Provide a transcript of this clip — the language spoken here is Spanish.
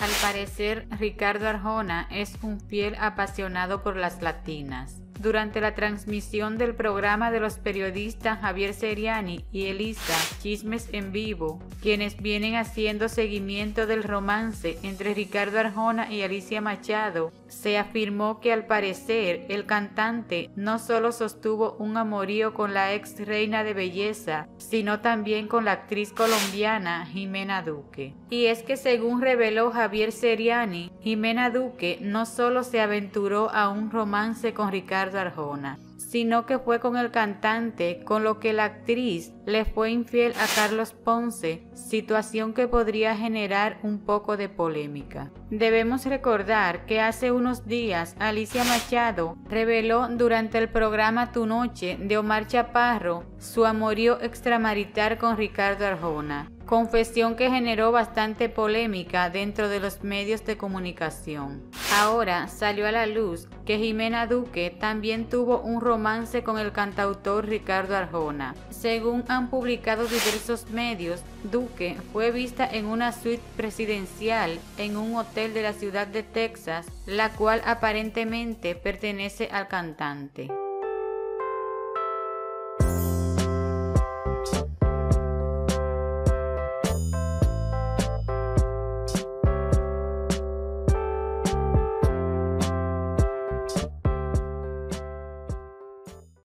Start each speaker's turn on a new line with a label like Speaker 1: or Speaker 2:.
Speaker 1: Al parecer, Ricardo Arjona es un fiel apasionado por las latinas durante la transmisión del programa de los periodistas Javier Seriani y Elisa Chismes en Vivo, quienes vienen haciendo seguimiento del romance entre Ricardo Arjona y Alicia Machado, se afirmó que al parecer el cantante no solo sostuvo un amorío con la ex reina de belleza, sino también con la actriz colombiana Jimena Duque. Y es que según reveló Javier Seriani, Jimena Duque no solo se aventuró a un romance con Ricardo Arjona, sino que fue con el cantante, con lo que la actriz le fue infiel a Carlos Ponce, situación que podría generar un poco de polémica. Debemos recordar que hace unos días Alicia Machado reveló durante el programa Tu Noche de Omar Chaparro su amorío extramarital con Ricardo Arjona confesión que generó bastante polémica dentro de los medios de comunicación. Ahora salió a la luz que Jimena Duque también tuvo un romance con el cantautor Ricardo Arjona. Según han publicado diversos medios, Duque fue vista en una suite presidencial en un hotel de la ciudad de Texas, la cual aparentemente pertenece al cantante.